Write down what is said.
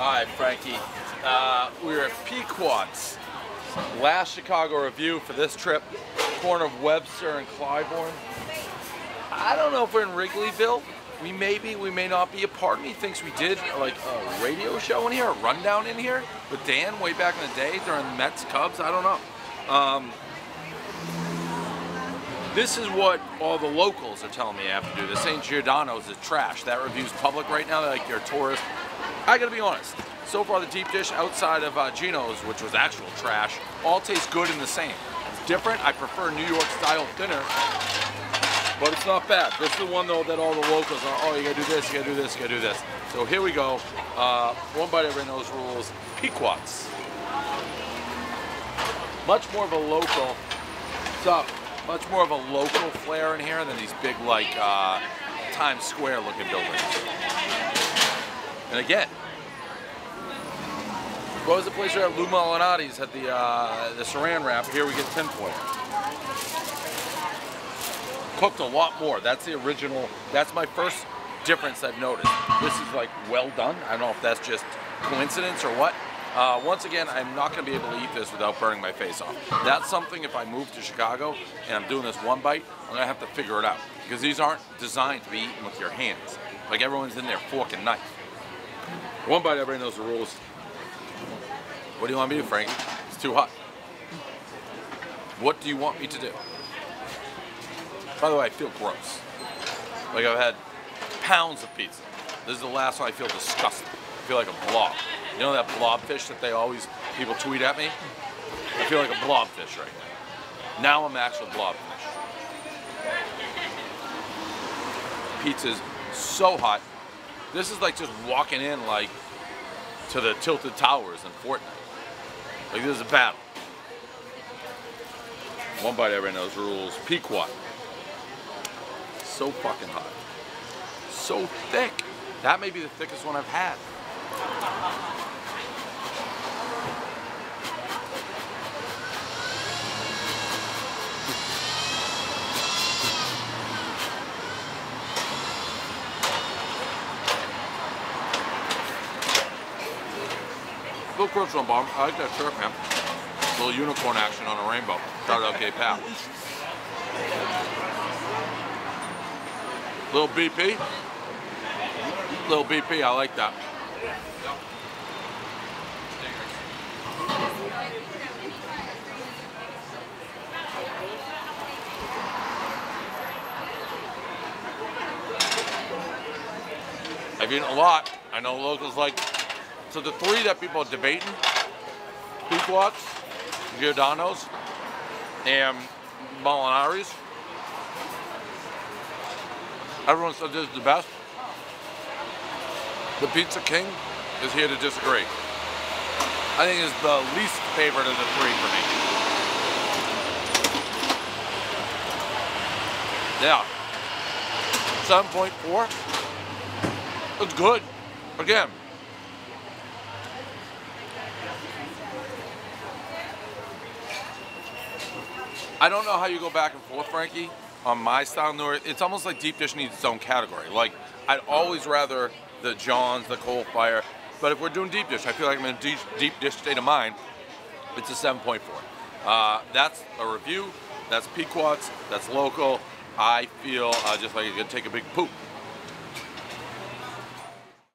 Hi, Frankie. Uh, we're at Pequod's. Last Chicago review for this trip, corner of Webster and Clybourn. I don't know if we're in Wrigleyville. We may be, we may not be. A part of me thinks we did like a radio show in here, a rundown in here with Dan way back in the day during the Mets Cubs. I don't know. Um, this is what all the locals are telling me I have to do. The St. Giordano's is trash. That review's public right now. They're like, you're a tourist. I gotta be honest. So far, the deep dish outside of uh, Gino's, which was actual trash, all tastes good and the same. It's different. I prefer New York style dinner, but it's not bad. This is the one though that all the locals are. Oh, you gotta do this, you gotta do this, you gotta do this. So here we go. Uh, one bite everybody knows rules. Pequod's. Much more of a local. So much more of a local flair in here than these big like uh, Times Square looking buildings. And again, what was the place where Lou Malnati's had the uh, the saran wrap? Here we get tinfoil. Cooked a lot more. That's the original. That's my first difference I've noticed. This is like well done. I don't know if that's just coincidence or what. Uh, once again, I'm not going to be able to eat this without burning my face off. That's something if I move to Chicago and I'm doing this one bite, I'm going to have to figure it out. Because these aren't designed to be eaten with your hands. Like everyone's in there fork and knife. One bite, everybody knows the rules. What do you want me to do, Frankie? It's too hot. What do you want me to do? By the way, I feel gross. Like I've had pounds of pizza. This is the last one I feel disgusting. I feel like a blob. You know that blobfish that they always, people tweet at me? I feel like a blobfish right now. Now I'm actually blobfish. Pizza's so hot. This is like just walking in like to the Tilted Towers in Fortnite. Like this is a battle. One bite everybody knows rules. Pequod. So fucking hot. So thick. That may be the thickest one I've had. On bottom. I like that shirt, man. Little unicorn action on a rainbow. Shout out K Pal. Little BP. Little BP, I like that. I've eaten a lot. I know locals like so the three that people are debating, Pequod's, Giordano's, and Malnati's, everyone says this is the best. The Pizza King is here to disagree. I think it's the least favorite of the three for me. Yeah. 7.4. It's good. Again, I don't know how you go back and forth, Frankie, on my style. Nor it's almost like deep dish needs its own category. Like I'd always rather the John's, the coal fire, but if we're doing deep dish, I feel like I'm in a deep, deep dish state of mind. It's a 7.4. Uh, that's a review. That's Pequod's. That's local. I feel uh, just like I could take a big poop.